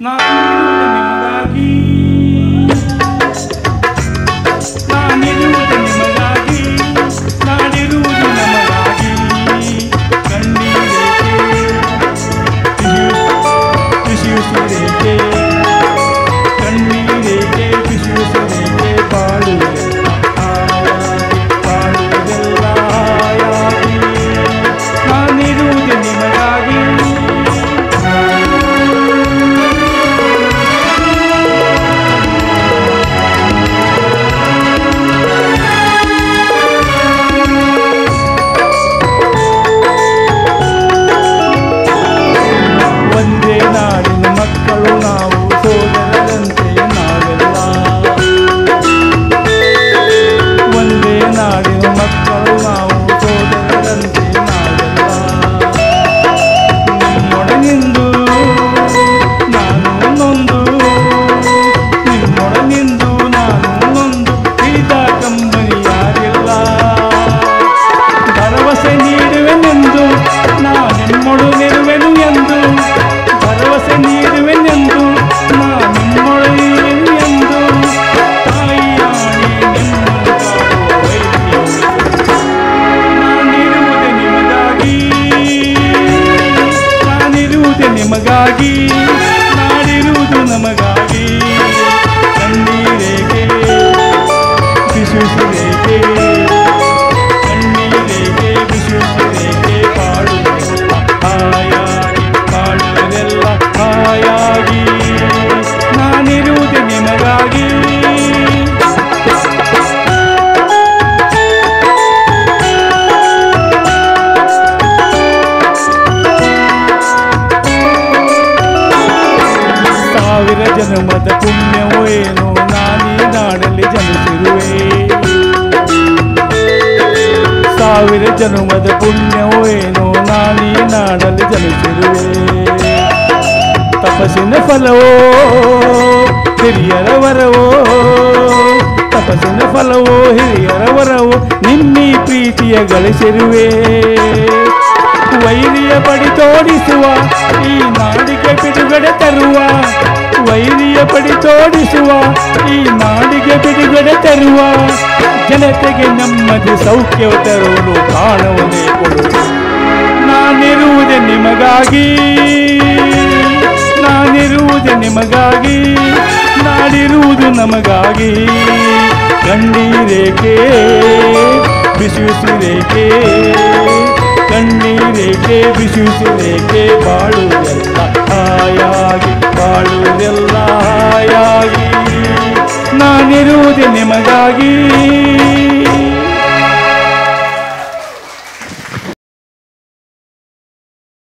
na vida me manda aqui. ನಿಮಗಾಗಿ ನಾಡಿರುವುದು ನಮಗಾಗಿ ಕಣ್ಣೀರೇಕೆ ಬಿಸುಸುರೇಕೆ ಜನ್ಮದ ಪುಣ್ಯವೋ ಏನು ನಾನೀ ನಾಡಲ್ಲಿ ಜನಿಸಿರುವೆ ಸಾವಿರ ಜನ್ಮದ ಪುಣ್ಯವೋ ಏನು ನಾನೀ ನಾಡಲ್ಲಿ ಜನಿಸಿರುವೆ ತಪಸ್ಸಿನ ಫಲವೋ ಹಿರಿಯರ ವರವೋ ತಪಸ್ಸಿನ ಫಲವೋ ಹಿರಿಯರ ವರವೋ ನಿನ್ನೀ ಪ್ರೀತಿಯ ಗಳಿಸಿರುವೆ ವೈರಿಯ ಪಡಿ ತೋಡಿಸುವ ಈ ನಾಡಿಗೆ ಬಿಡುಗಡೆ ತರುವ ವೈರಿಯ ಪಡಿ ತೋಡಿಸುವ ಈ ನಾಡಿಗೆ ಬಿಡುಗಡೆ ತರುವ, ಜನತೆಗೆ ನಮ್ಮದು ಸೌಖ್ಯ ತರುವುದು ಕಾಣುವುದೇ ಕೊಡು ನಾನಿರುವುದೇ ನಿಮಗಾಗಿ ನಾನಿರುವುದೇ ನಿಮಗಾಗಿ, ನಾಡಿರುವುದು ನಮಗಾಗಿ. ಕಣ್ಣೀರೇಕೆ ಬಿಸಿಸಿರೇಕೆ ಕಣ್ಣೀರೇಕೆ ಬಿಸಿಸಿರೇಕೆ ಬಾಳುವುದೆಲ್ಲ ಹಾಯಾಗಿ ಬಾಳುವುದೆಲ್ಲ ಹಾಯಾಗಿ ನಾನಿರುವುದೇ ನಿಮಗಾಗಿ